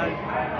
R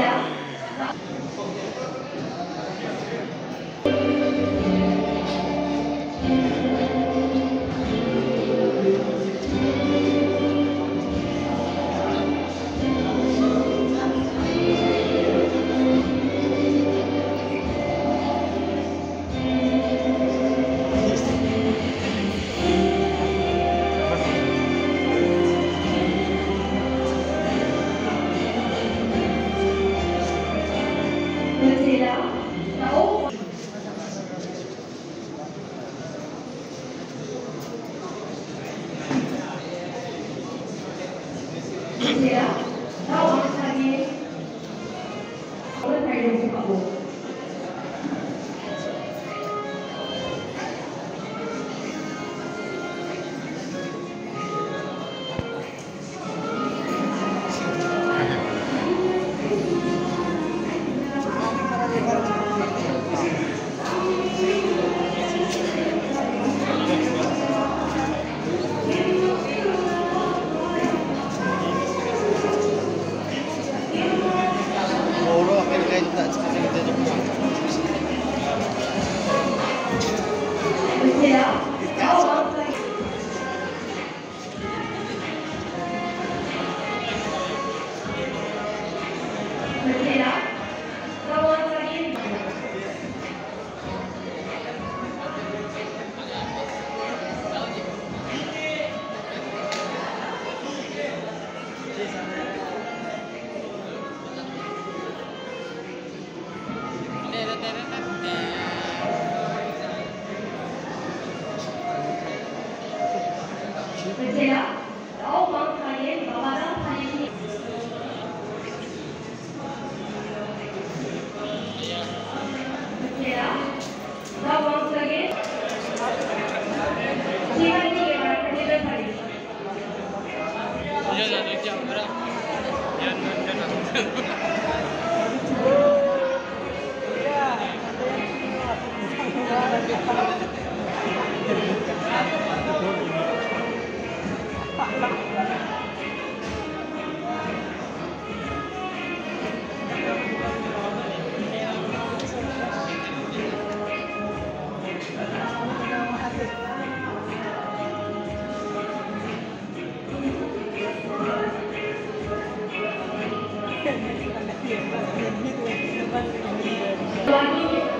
Yeah. Gila, kau! on that. Thank you.